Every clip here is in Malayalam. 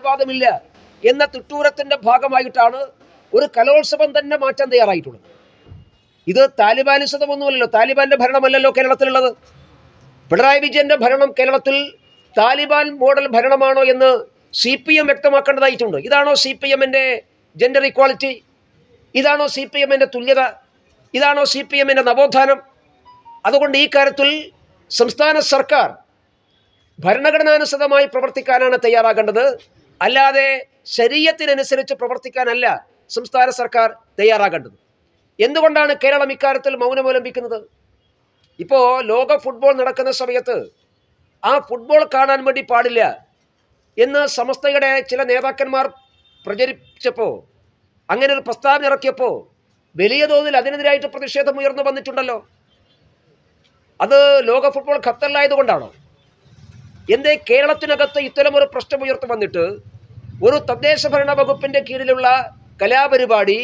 അനുവാദമില്ല എന്ന തിട്ടൂരത്തിന്റെ ഭാഗമായിട്ടാണ് ഒരു കലോത്സവം തന്നെ മാറ്റാൻ തയ്യാറായിട്ടുള്ളത്. ഇത് താലിബാനിസതമൊന്നുമല്ലല്ലോ താലിബാന്റെ ഭരണമല്ലല്ലോ കേരളത്തിലുള്ളത്. പിണറായി വിജയന്റെ ഭരണം കേരളത്തിൽ താലിബാൻ മോഡൽ ഭരണമാണോ എന്ന് സി പി എം വ്യക്തമാക്കേണ്ടതായിട്ടുണ്ട്. ഇതാണോ സി പി എമ്മിന്റെ ജെൻഡർ ഇക്വാളിറ്റി ഇതാണോ സി പി എമ്മിന്റെ തുല്യത? ഇതാണോ സി പി എമ്മിന്റെ നവോത്ഥാനം? അതുകൊണ്ട് ഈ കാര്യത്തിൽ സംസ്ഥാന സർക്കാർ ഭരണഘടനാനുസൃതമായി പ്രവർത്തിക്കാനാണ് തയ്യാറാകേണ്ടത്. അല്ലാതെ ശരീരത്തിനനുസരിച്ച് പ്രവർത്തിക്കാനല്ല സംസ്ഥാന സർക്കാർ തയ്യാറാകേണ്ടത്. എന്തുകൊണ്ടാണ് കേരളം ഇക്കാര്യത്തിൽ മൗനമവലംബിക്കുന്നത് ഇപ്പോൾ ലോക ഫുട്ബോൾ നടക്കുന്ന സമയത്ത് ആ ഫുട്ബോൾ കാണാൻ വേണ്ടി പാടില്ല എന്ന് സമസ്തയുടെ ചില നേതാക്കന്മാർ പ്രചരിപ്പിച്ചപ്പോൾ അങ്ങനെ ഒരു പ്രസ്താവന ഇറക്കിയപ്പോൾ വലിയ തോതിൽ അതിനെതിരായിട്ട് പ്രതിഷേധം ഉയർന്നു വന്നിട്ടുണ്ടല്ലോ. അത് ലോക ഫുട്ബോൾ ഖത്തറിലായതുകൊണ്ടാണോ? എന്തേ കേരളത്തിനകത്ത് ഇത്തരം ഒരു പ്രശ്നം ഉയർത്തു വന്നിട്ട് ഒരു തദ്ദേശ ഭരണ വകുപ്പിന്റെ കീഴിലുള്ള കലാപരിപാടി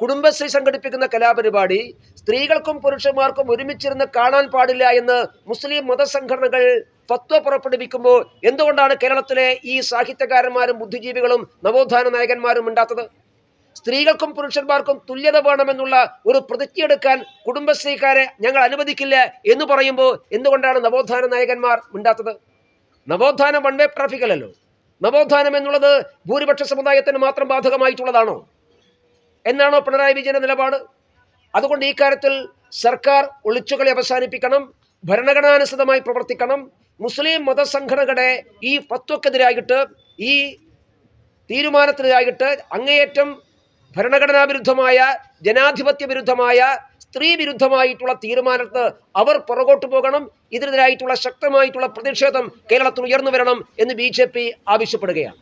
കുടുംബശ്രീ സംഘടിപ്പിക്കുന്ന കലാപരിപാടി സ്ത്രീകൾക്കും പുരുഷന്മാർക്കും ഒരുമിച്ചിരുന്ന് കാണാൻ പാടില്ല എന്ന് മുസ്ലിം മതസംഘടനകൾ ഫത്വ പുറപ്പെടുവിക്കുമ്പോൾ എന്തുകൊണ്ടാണ് കേരളത്തിലെ ഈ സാഹിത്യകാരന്മാരും ബുദ്ധിജീവികളും നവോത്ഥാന നായകന്മാരും ഉണ്ടാത്തത്? സ്ത്രീകൾക്കും പുരുഷന്മാർക്കും തുല്യത വേണമെന്നുള്ള ഒരു പ്രതിജ്ഞയെടുക്കാൻ കുടുംബശ്രീക്കാരെ ഞങ്ങൾ അനുവദിക്കില്ല എന്ന് പറയുമ്പോൾ എന്തുകൊണ്ടാണ് നവോത്ഥാന നായകന്മാർ ഉണ്ടാത്തത്? നവോത്ഥാനം വൺ വേ ട്രാഫിക് നവോത്ഥാനം എന്നുള്ളത് ഭൂരിപക്ഷ സമുദായത്തിന് മാത്രം ബാധകമായിട്ടുള്ളതാണോ? എന്നാണോ പിണറായി വിജയന്റെ നിലപാട്? അതുകൊണ്ട് ഈ കാര്യത്തിൽ സർക്കാർ ഒളിച്ചുകളി അവസാനിപ്പിക്കണം ഭരണഘടനാനുസൃതമായി പ്രവർത്തിക്കണം. മുസ്ലിം മതസംഘടനകളുടെ ഈ ഫത്വക്കെതിരായിട്ട് ഈ തീരുമാനത്തിനെതിരായിട്ട് അങ്ങേയറ്റം ഭരണഘടനാ വിരുദ്ധമായ ജനാധിപത്യ വിരുദ്ധമായ സ്ത്രീ വിരുദ്ധമായിട്ടുള്ള തീരുമാനത്ത് അവർ പുറകോട്ട് പോകണം. ഇതിനെതിരായിട്ടുള്ള ശക്തമായിട്ടുള്ള പ്രതിഷേധം കേരളത്തിൽ ഉയർന്നു വരണം എന്ന് ബി ആവശ്യപ്പെടുകയാണ്.